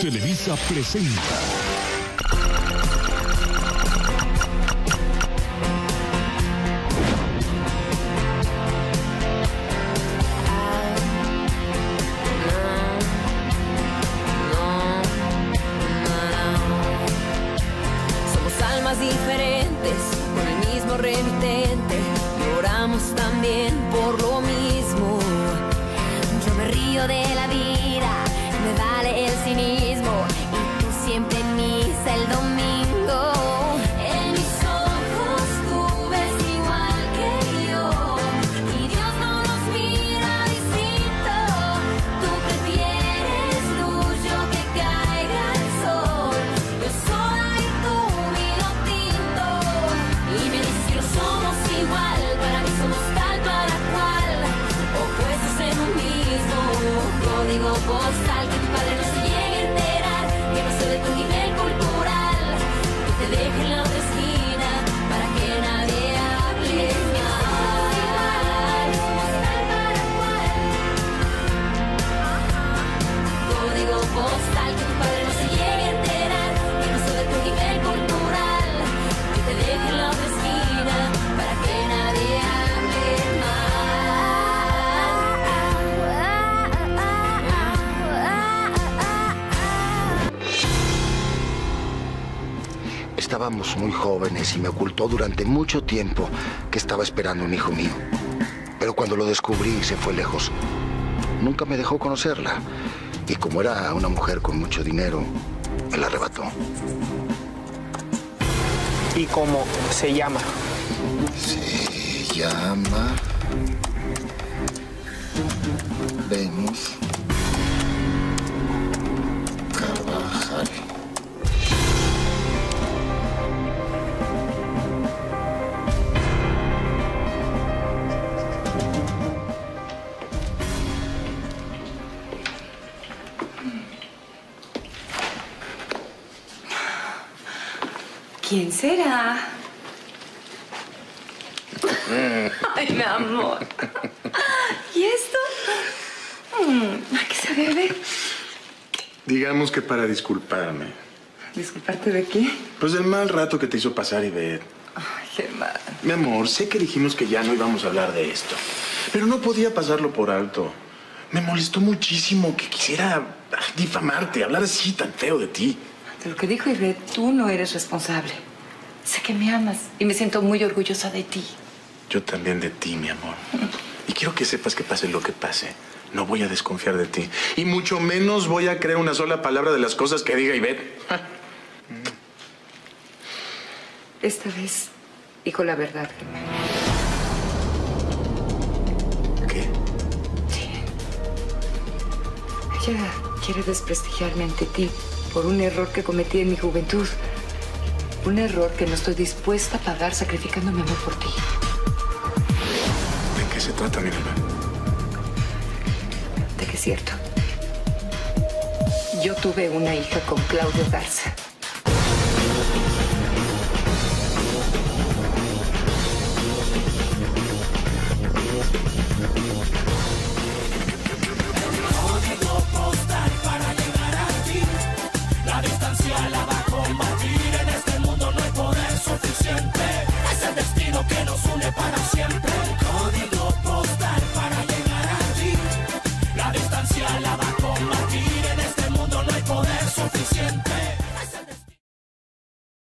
Televisa presenta. Somos almas diferentes, con el mismo remitente. Lloramos también por lo mismo. Yo me río de Que tu padre no se llegue a enterar. Que no sé de tu nivel cultural. Que te deje en la otra esquina. Para que nadie hable mal. Código postal Estábamos muy jóvenes y me ocultó durante mucho tiempo que estaba esperando un hijo mío. Pero cuando lo descubrí se fue lejos. Nunca me dejó conocerla. Y como era una mujer con mucho dinero, me la arrebató. ¿Y cómo se llama? Se llama... Venus ¿Quién será? Ay, mi amor. ¿Y esto? Mm, ¿A qué se debe? Digamos que para disculparme. ¿Disculparte de qué? Pues del mal rato que te hizo pasar Ivette. Ay, Germán. Mi amor, sé que dijimos que ya no íbamos a hablar de esto. Pero no podía pasarlo por alto. Me molestó muchísimo que quisiera difamarte, hablar así tan feo de ti. De lo que dijo Ivette, tú no eres responsable. Sé que me amas y me siento muy orgullosa de ti. Yo también de ti, mi amor. Y quiero que sepas que pase lo que pase. No voy a desconfiar de ti. Y mucho menos voy a creer una sola palabra de las cosas que diga Ivette. Esta vez dijo la verdad, Germán. ¿Qué? Ella quiere desprestigiarme ante ti por un error que cometí en mi juventud. Un error que no estoy dispuesta a pagar sacrificando mi amor por ti. ¿De qué se trata, mi alma? De que es cierto. Yo tuve una hija con Claudio Garza.